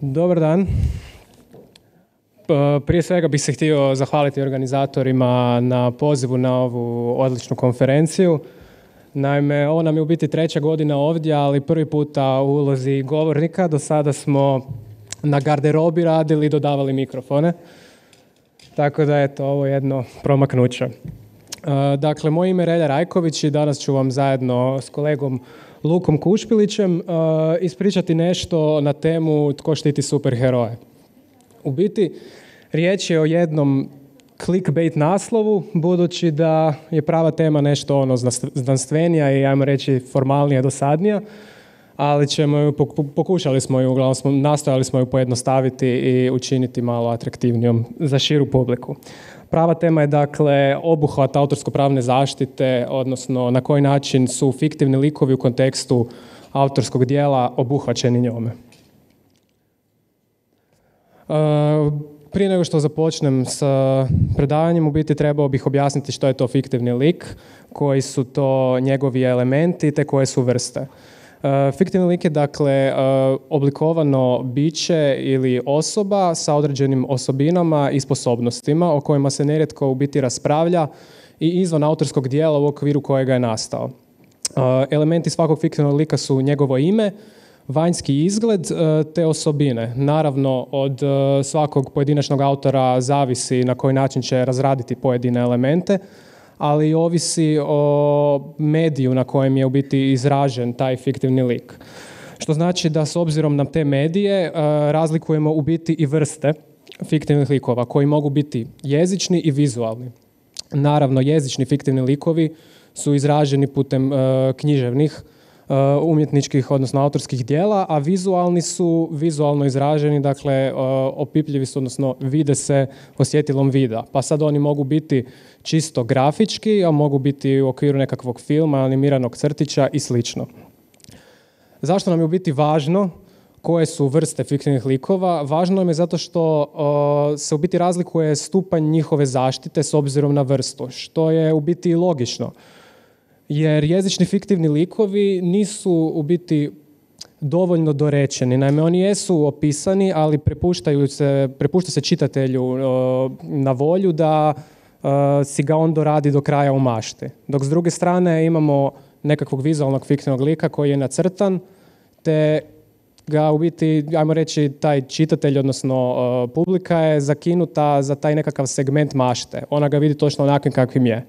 Dobar dan. Prije svega bih se htio zahvaliti organizatorima na pozivu na ovu odličnu konferenciju. Naime, ovo nam je u biti treća godina ovdje, ali prvi puta u ulozi govornika. Do sada smo na garderobi radili i dodavali mikrofone. Tako da je to ovo jedno promaknuće. E, dakle, moje ime je Relja Rajković i danas ću vam zajedno s kolegom Lukom Kušpilićem e, ispričati nešto na temu tko štiti superheroje. U biti, riječ je o jednom clickbait naslovu, budući da je prava tema nešto ono znanstvenija i ajmo reći formalnija, dosadnija, ali ćemo ju, pokušali smo ju, uglavnom smo, nastojali smo ju pojednostaviti i učiniti malo atraktivnijom za širu publiku. Prava tema je dakle obuhvat autorsko-pravne zaštite, odnosno na koji način su fiktivni likovi u kontekstu autorskog dijela obuhvaćeni njome. Uh, prije nego što započnem s predavanjem, u biti trebao bih objasniti što je to fiktivni lik, koji su to njegovi elementi te koje su vrste. E, fiktivni lik je dakle e, oblikovano biće ili osoba sa određenim osobinama i sposobnostima o kojima se nerijetko u biti raspravlja i izvan autorskog dijela u okviru kojega je nastao. E, elementi svakog fiktivnog lika su njegovo ime, vanjski izgled te osobine. Naravno, od svakog pojedinačnog autora zavisi na koji način će razraditi pojedine elemente, ali ovisi o mediju na kojem je u biti izražen taj fiktivni lik. Što znači da s obzirom na te medije e, razlikujemo u biti i vrste fiktivnih likova koji mogu biti jezični i vizualni. Naravno, jezični fiktivni likovi su izraženi putem e, književnih umjetničkih, odnosno autorskih dijela, a vizualni su vizualno izraženi, dakle uh, opipljivi su, odnosno vide se osjetilom vida. Pa sad oni mogu biti čisto grafički, a mogu biti u okviru nekakvog filma, animiranog crtića i slično. Zašto nam je u biti važno koje su vrste fiktivnih likova? Važno nam je zato što uh, se u biti razlikuje stupanj njihove zaštite s obzirom na vrstu, što je u biti logično jer jezični fiktivni likovi nisu u biti dovoljno dorečeni. Naime, oni jesu opisani, ali prepuštaju se, prepušta se čitatelju na volju da si ga on doradi do kraja u mašti. Dok s druge strane imamo nekakvog vizualnog fiktivnog lika koji je nacrtan, te ga u biti, ajmo reći, taj čitatelj, odnosno publika je zakinuta za taj nekakav segment mašte. Ona ga vidi točno onakvim kakvim je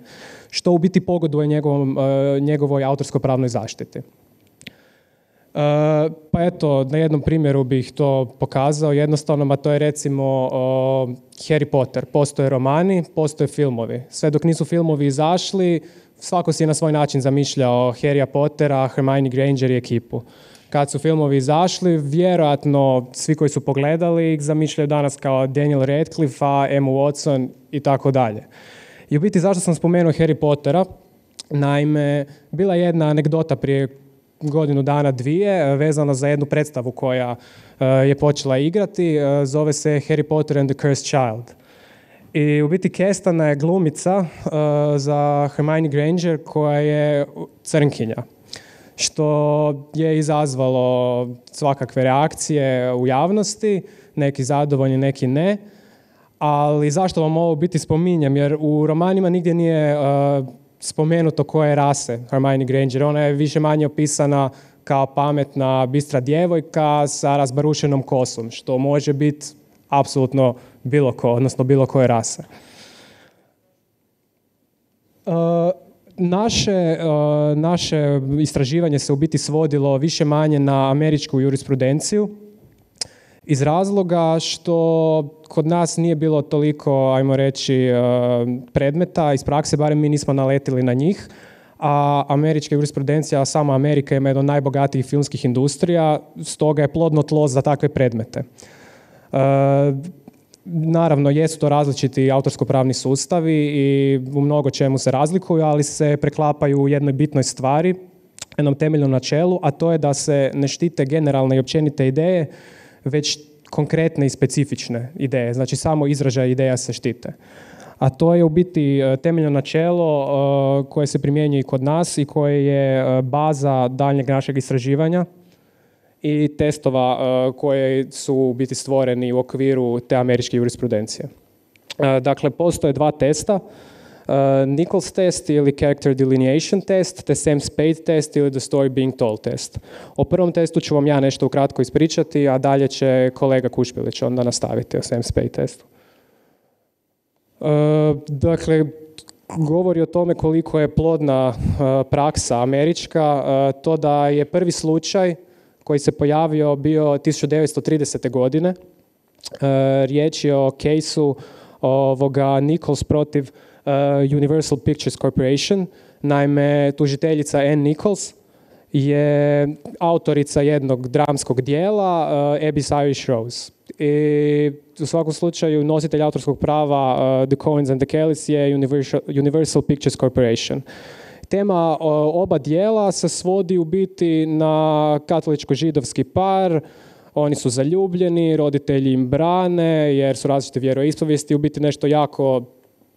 što u biti pogoduje njegovom, e, njegovoj autorsko-pravnoj zaštiti. E, pa eto, na jednom primjeru bih to pokazao jednostavno, a to je recimo Harry Potter. Postoje romani, postoje filmovi. Sve dok nisu filmovi izašli, svako si je na svoj način zamišljao Harrya Pottera, Hermione Granger i ekipu. Kad su filmovi izašli, vjerojatno svi koji su pogledali ih zamišljaju danas kao Daniel Radcliffe, Emma Watson i tako dalje. I u biti zašto sam spomenuo Harry Pottera? Naime, bila je jedna anegdota prije godinu dana dvije vezana za jednu predstavu koja e, je počela igrati. E, zove se Harry Potter and the Cursed Child. I u biti Kestana je glumica e, za Hermione Granger koja je crnkinja što je izazvalo svakakve reakcije u javnosti, neki zadovoljni, neki ne ali zašto vam ovo biti spominjem? Jer u romanima nigdje nije uh, spomenuto koje rase Hermione Granger. Ona je više manje opisana kao pametna, bistra djevojka sa razbarušenom kosom, što može biti apsolutno bilo ko, odnosno bilo koje rase. Uh, naše, uh, naše istraživanje se u biti svodilo više manje na američku jurisprudenciju, iz razloga što kod nas nije bilo toliko, ajmo reći, e, predmeta iz prakse, barem mi nismo naletili na njih, a američka jurisprudencija, sama Amerika ima jedna od najbogatijih filmskih industrija, stoga je plodno tlo za takve predmete. E, naravno, jesu to različiti autorsko-pravni sustavi i u mnogo čemu se razlikuju, ali se preklapaju u jednoj bitnoj stvari, jednom temeljnom načelu, a to je da se ne štite generalne i općenite ideje, već konkretne i specifične ideje. Znači samo izražaj ideja se štite. A to je u biti e, temeljno načelo e, koje se primjenjuje i kod nas i koje je e, baza daljnjeg našeg istraživanja i testova koje su u biti stvoreni u okviru te američke jurisprudencije. Dakle, postoje dva testa Nichols test ili Character Delineation test, te Sam Spade test ili The Story Being Told test. O prvom testu ću vam ja nešto ukratko ispričati, a dalje će kolega Kušpilić onda nastaviti o Sam Spade testu. Uh, dakle, govori o tome koliko je plodna uh, praksa američka, uh, to da je prvi slučaj koji se pojavio bio 1930. godine. Riječ je o kejsu ovoga Nichols protiv Uh, Universal Pictures Corporation. Naime, tužiteljica Anne Nichols je autorica jednog dramskog dijela uh, Abyss Irish Rose. I u svakom slučaju nositelj autorskog prava uh, The Coens and the Kellys je Universal, Universal Pictures Corporation. Tema oba dijela se svodi u biti na katoličko-židovski par, oni su zaljubljeni, roditelji im brane jer su različite vjeroispovijesti, u biti nešto jako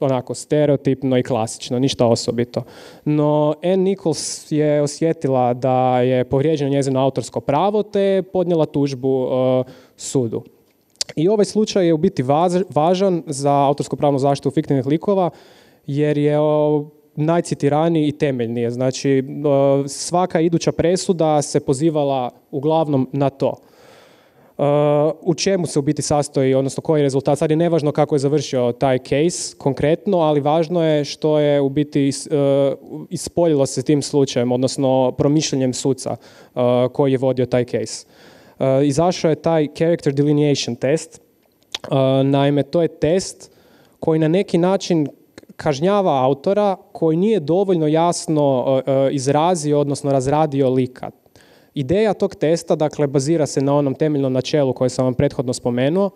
onako stereotipno i klasično, ništa osobito. No, Anne Nichols je osjetila da je povrijeđeno njezino autorsko pravo te je podnijela tužbu uh, sudu. I ovaj slučaj je u biti važan za autorsko pravnu zaštitu fiktivnih likova jer je najcitiraniji i temeljniji. Znači, svaka iduća presuda se pozivala uglavnom na to. Uh, u čemu se u biti sastoji, odnosno koji je rezultat. Sad je nevažno kako je završio taj case konkretno, ali važno je što je u biti uh, ispoljilo se tim slučajem, odnosno promišljenjem suca uh, koji je vodio taj case. Izašao je taj character delineation test. Naime, to je test koji na neki način kažnjava autora koji nije dovoljno jasno izrazio, odnosno razradio lika. Ideja tog testa, dakle, bazira se na onom temeljnom načelu koje sam vam prethodno spomenuo,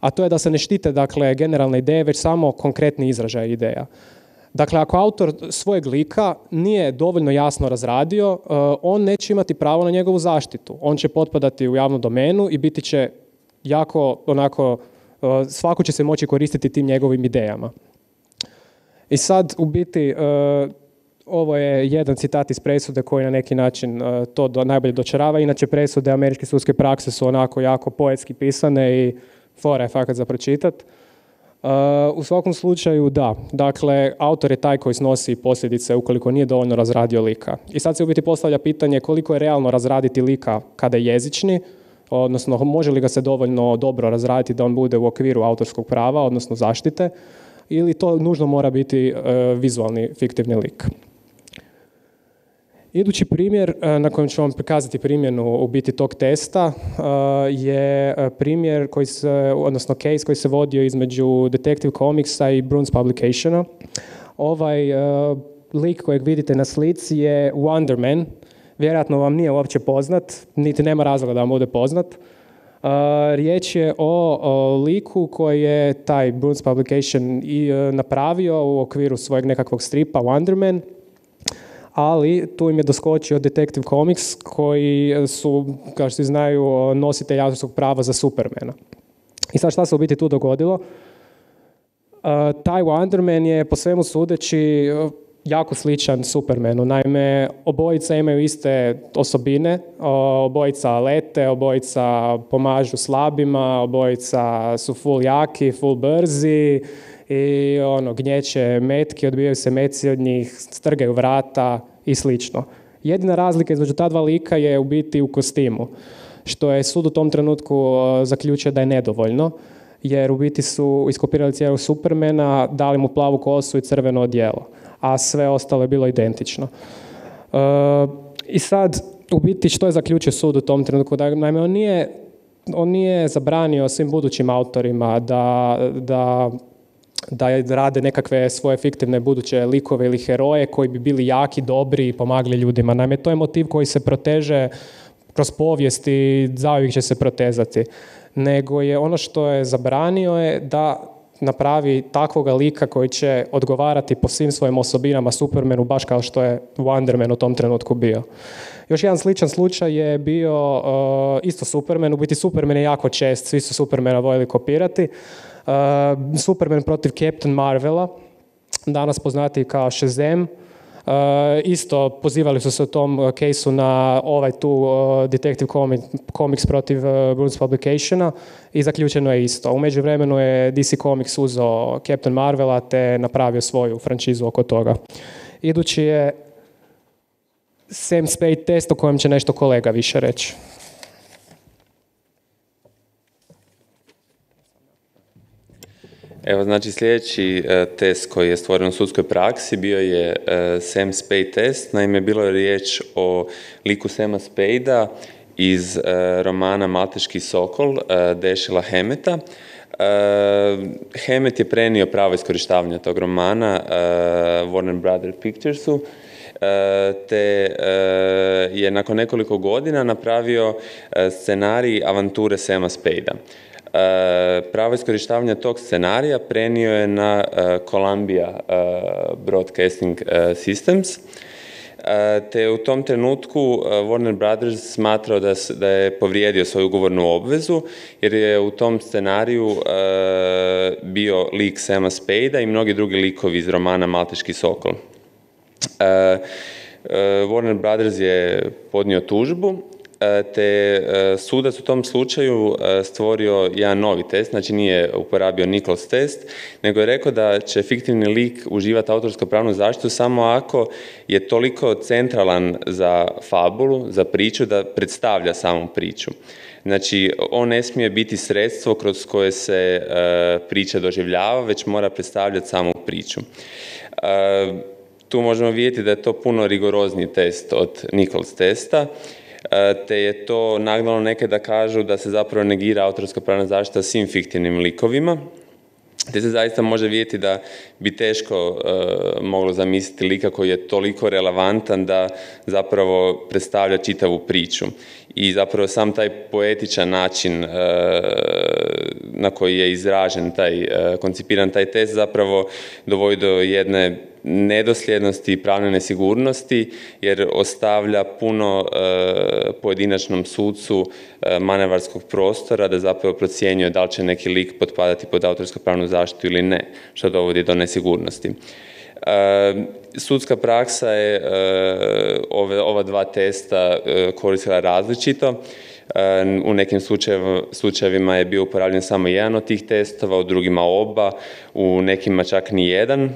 a to je da se ne štite, dakle, generalne ideje, već samo konkretni izražaj ideja. Dakle, ako autor svojeg lika nije dovoljno jasno razradio, uh, on neće imati pravo na njegovu zaštitu. On će potpadati u javnu domenu i biti će jako, onako, uh, svako će se moći koristiti tim njegovim idejama. I sad, u biti, uh, ovo je jedan citat iz presude koji na neki način uh, to do, najbolje dočarava. Inače, presude američke sudske prakse su onako jako poetski pisane i fora je fakat za pročitat. Uh, u svakom slučaju da, dakle, autor je taj koji snosi posljedice ukoliko nije dovoljno razradio lika. I sad se u biti postavlja pitanje koliko je realno razraditi lika kada je jezični, odnosno može li ga se dovoljno dobro razraditi da on bude u okviru autorskog prava, odnosno zaštite, ili to nužno mora biti uh, vizualni fiktivni lik. Idući primjer e, na kojem ću vam prikazati primjenu u biti tog testa e, je e, primjer koji se, odnosno case koji se vodio između Detective Comicsa i Bruns Publicationa. Ovaj lik kojeg vidite na slici je Wonderman. Vjerojatno vam nije uopće poznat, niti nema razloga da vam bude poznat. Riječ je o, liku koji je taj Bruns Publication napravio u okviru svojeg nekakvog stripa Wonderman ali tu im je doskočio Detective Comics koji su, kao što znaju, nositelj autorskog prava za Supermana. I sad šta se u biti tu dogodilo? Uh, taj Wonderman je po svemu sudeći jako sličan Supermanu. Naime, obojica imaju iste osobine, obojica lete, obojica pomažu slabima, obojica su full jaki, full brzi, i ono, gnjeće metke, odbijaju se meci od njih, strgaju vrata i slično. Jedina razlika između ta dva lika je u biti u kostimu, što je sud u tom trenutku zaključio da je nedovoljno, jer u biti su iskopirali cijelu Supermana, dali mu plavu kosu i crveno odijelo, a sve ostalo je bilo identično. E, I sad, u biti, što je zaključio sud u tom trenutku? Naime, on nije, on nije zabranio svim budućim autorima da, da da rade nekakve svoje fiktivne buduće likove ili heroje koji bi bili jaki, dobri i pomagli ljudima. Naime, to je motiv koji se proteže kroz povijest i zauvijek će se protezati. Nego je ono što je zabranio je da napravi takvoga lika koji će odgovarati po svim svojim osobinama Supermanu, baš kao što je Wonderman u tom trenutku bio. Još jedan sličan slučaj je bio uh, isto Superman, u biti Superman je jako čest, svi su Supermana voljeli kopirati, Superman protiv Captain Marvela, danas poznati kao Shazam. Uh, isto pozivali su se u tom kejsu na ovaj tu Detective Comics protiv Bruce Publicationa i zaključeno je isto. U međuvremenu je DC Comics uzeo Captain Marvela te napravio svoju franšizu oko toga. Idući je Sam Spade test o kojem će nešto kolega više reći. Evo, znači sljedeći e, test koji je stvoren u sudskoj praksi bio je e, Sam Spade test. Naime, bilo je riječ o liku Sema Spadea iz e, romana Malteški sokol Dešila Hemeta. Hemet je prenio pravo iskorištavanja tog romana Warner Brothers Picturesu te je nakon nekoliko godina napravio scenarij avanture Sema Spadea. E, pravo iskorištavanja tog scenarija prenio je na e, Columbia e, Broadcasting Systems, te u tom trenutku Warner Brothers smatrao da, da je povrijedio svoju ugovornu obvezu, jer je u tom scenariju bio lik Sama Spadea i mnogi drugi likovi iz romana Malteški sokol. Warner Brothers je podnio tužbu te e, sudac u tom slučaju e, stvorio jedan novi test, znači nije uporabio Nichols test, nego je rekao da će fiktivni lik uživati autorsko pravnu zaštitu samo ako je toliko centralan za fabulu, za priču, da predstavlja samu priču. Znači, on ne smije biti sredstvo kroz koje se priča doživljava, već mora predstavljati samu priču. tu možemo vidjeti da je to puno rigorozniji test od Nichols testa E, te je to nagnalo neke da kažu da se zapravo negira autorska pravna zaštita svim fiktivnim likovima, te se zaista može vidjeti da bi teško e, moglo zamisliti lika koji je toliko relevantan da zapravo predstavlja čitavu priču. I zapravo sam taj poetičan način e, na koji je izražen taj, koncipiran taj test zapravo dovodi do jedne nedosljednosti i pravne nesigurnosti jer ostavlja puno e, pojedinačnom sucu e, manevarskog prostora da zapravo procjenjuje da li će neki lik potpadati pod autorsku pravnu zaštitu ili ne, što dovodi do nesigurnosti. E, sudska praksa je ove, ova dva testa koristila različito. U nekim slučajevima je bio uporabljen samo jedan od tih testova, u drugima oba, u nekima čak ni jedan.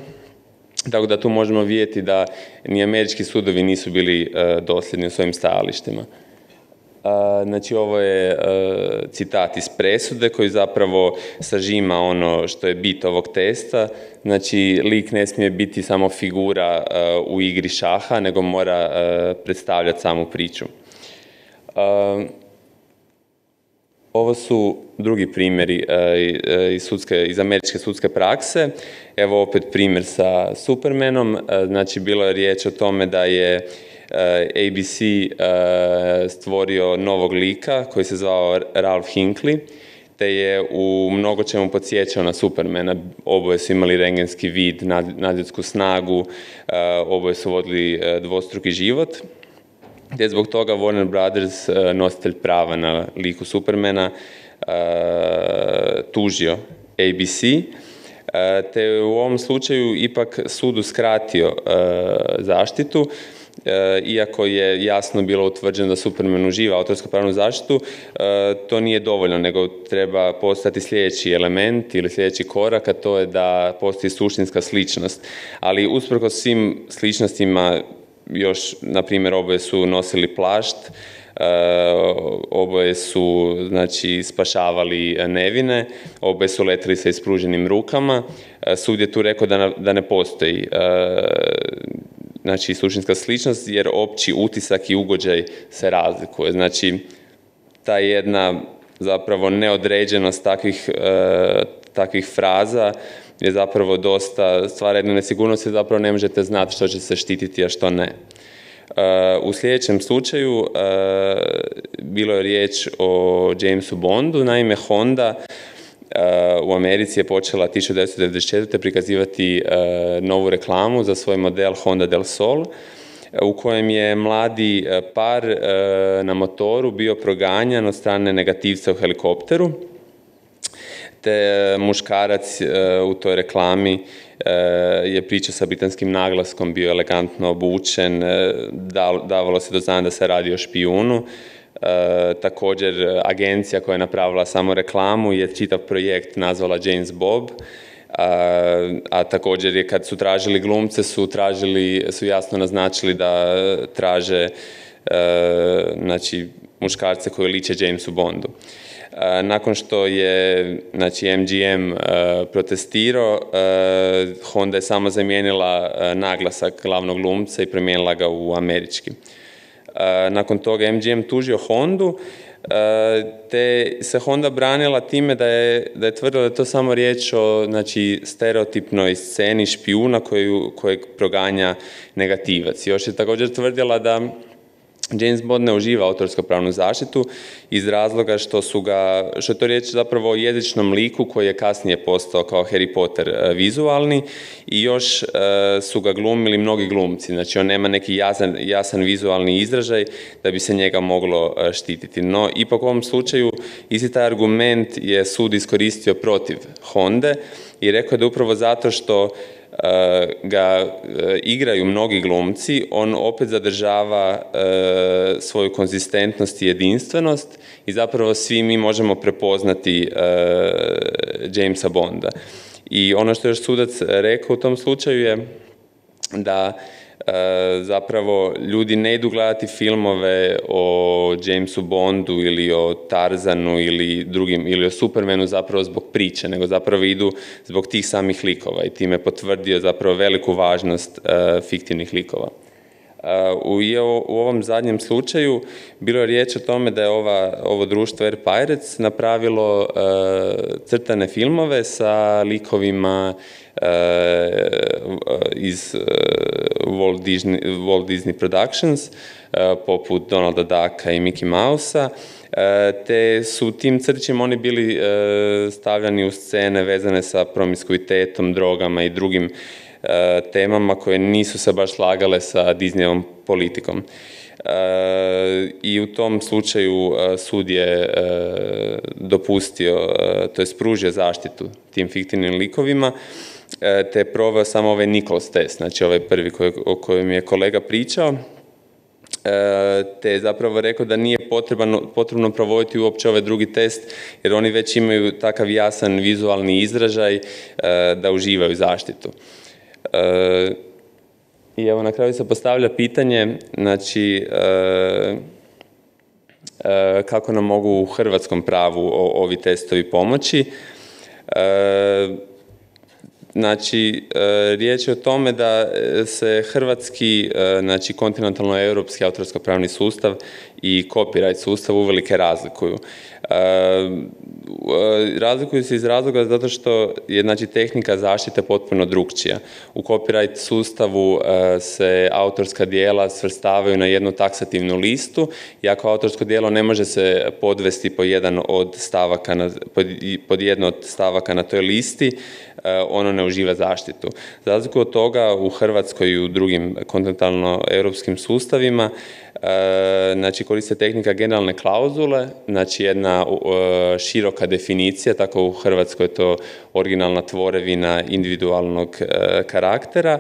Tako da tu možemo vidjeti da ni američki sudovi nisu bili e, dosljedni u svojim stajalištima. Znači ovo je e, citat iz presude koji zapravo sažima ono što je bit ovog testa. Znači lik ne smije biti samo figura e, u igri šaha, nego mora predstavljati samu priču. Ovo su drugi primjeri e, e, iz, sudske, iz američke sudske prakse. Evo opet primjer sa Supermanom. E, znači, bilo je riječ o tome da je ABC stvorio novog lika koji se zvao Ralph Hinckley te je u mnogo čemu podsjećao na Supermana. Oboje su imali rengenski vid, nadljudsku snagu, oboje su vodili dvostruki život te zbog toga Warner Brothers, e, nositelj prava na liku Supermana, e, tužio ABC, e, te u ovom slučaju ipak sud uskratio zaštitu, iako je jasno bilo utvrđeno da Superman uživa autorsko pravnu zaštitu, to nije dovoljno, nego treba postati sljedeći element ili sljedeći korak, a to je da postoji suštinska sličnost. Ali usprkos svim sličnostima još, na primjer, oboje su nosili plašt, e, oboje su znači, spašavali nevine, oboje su letili sa ispruženim rukama. E, sud je tu rekao da, da ne postoji e, znači, suštinska sličnost, jer opći utisak i ugođaj se razlikuje. Znači, ta jedna zapravo neodređenost takvih, takvih fraza je zapravo dosta stvara jednu nesigurnost zapravo ne možete znati što će se štititi, a što ne. E, u sljedećem slučaju e, bilo je riječ o Jamesu Bondu, naime Honda e, u Americi je počela 1994. prikazivati novu reklamu za svoj model Honda del Sol u kojem je mladi par na motoru bio proganjan od strane negativca u helikopteru te muškarac e, u toj reklami je pričao sa britanskim naglaskom, bio elegantno obučen, davalo se do znanja da se radi o špijunu. također agencija koja je napravila samo reklamu je čitav projekt nazvala James Bob a, također je kad su tražili glumce su tražili, su jasno naznačili da traže znači muškarce koji liče Jamesu Bondu. Nakon što je znači, MGM protestirao, Honda je samo zamijenila naglasak glavnog glumca i promijenila ga u američki. Nakon toga MGM tužio Hondu te se Honda branila time da je, da je tvrdila da je to samo riječ o znači, stereotipnoj sceni špijuna koju, kojeg proganja negativac. Još je također tvrdila da James Bond ne uživa autorsku pravnu zaštitu iz razloga što su ga, što je to riječ zapravo o jezičnom liku koji je kasnije postao kao Harry Potter e, vizualni i još e, su ga glumili mnogi glumci, znači on nema neki jasan, jasan vizualni izražaj da bi se njega moglo e, štititi. No, ipak u ovom slučaju isti taj argument je sud iskoristio protiv Honde i rekao da upravo zato što ga e, igraju mnogi glumci, on opet zadržava e, svoju konzistentnost i jedinstvenost i zapravo svi mi možemo prepoznati e, Jamesa Bonda. I ono što je još sudac rekao u tom slučaju je da E, zapravo ljudi ne idu gledati filmove o Jamesu Bondu ili o Tarzanu ili drugim ili o Supermanu zapravo zbog priče, nego zapravo idu zbog tih samih likova i time potvrdio zapravo veliku važnost e, fiktivnih likova. E, u, u ovom zadnjem slučaju bilo je riječ o tome da je ova, ovo društvo Air Pirates napravilo crtane filmove sa likovima iz Walt Disney, Walt Disney Productions, e, poput Donalda Ducka i Mickey Mousea, e, te su tim crćima oni bili e, stavljani u scene vezane sa promiskuitetom, drogama i drugim temama koje nisu se baš slagale sa Disneyovom politikom. I u tom slučaju sud je dopustio, to je spružio zaštitu tim fiktivnim likovima te proveo samo ovaj Nichols test, znači ovaj prvi o kojem je kolega pričao, te je zapravo rekao da nije potrebno, potrebno provoditi uopće ovaj drugi test, jer oni već imaju takav jasan vizualni izražaj da uživaju zaštitu. I evo na kraju se postavlja pitanje, znači, kako nam mogu u hrvatskom pravu ovi testovi pomoći. Znači, e, riječ je o tome da e, se hrvatski, e, znači kontinentalno-europski autorsko-pravni sustav i copyright sustav uvelike razlikuju. Razlikuju se iz razloga zato što je znači, tehnika zaštite potpuno drugčija. U copyright sustavu se autorska dijela svrstavaju na jednu taksativnu listu i ako autorsko djelo ne može se podvesti po jedan od stavaka na, pod, pod jedno od stavaka na toj listi, ono ne uživa zaštitu. Za razliku od toga u Hrvatskoj i u drugim kontinentalno-europskim sustavima E, znači koriste tehnika generalne klauzule, znači jedna e, široka definicija, tako u Hrvatskoj je to originalna tvorevina individualnog e, karaktera,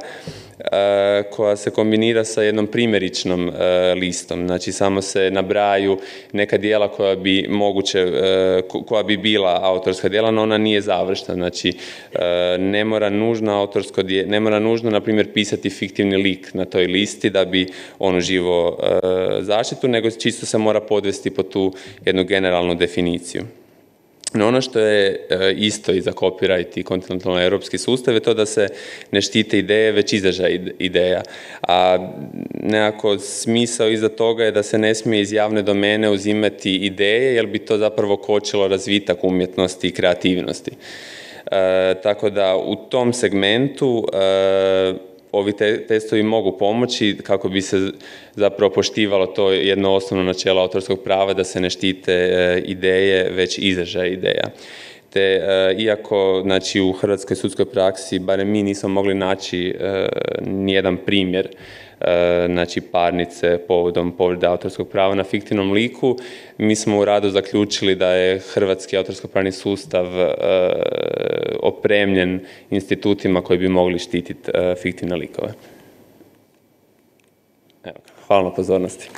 koja se kombinira sa jednom primjeričnom listom. Znači samo se nabraju neka dijela koja bi moguće, koja bi bila autorska dijela, no ona nije završna. Znači ne mora nužno autorsko ne mora nužno, na primjer, pisati fiktivni lik na toj listi da bi on živo zaštitu, nego čisto se mora podvesti po tu jednu generalnu definiciju. No ono što je e, isto i za copyright i kontinentalno europski sustav je to da se ne štite ideje, već izražaj ideja. A nekako smisao iza toga je da se ne smije iz javne domene uzimati ideje, jer bi to zapravo kočilo razvitak umjetnosti i kreativnosti. E, tako da u tom segmentu e, ovi testovi mogu pomoći kako bi se zapravo poštivalo to jedno osnovno načelo autorskog prava da se ne štite e, ideje, već izražaj ideja. Te, e, iako znači, u hrvatskoj sudskoj praksi, barem mi nismo mogli naći uh, nijedan primjer znači parnice povodom povrede autorskog prava na fiktivnom liku. Mi smo u radu zaključili da je hrvatski autorsko-pravni sustav opremljen institutima koji bi mogli štititi fiktivne likove. Evo, hvala na pozornosti.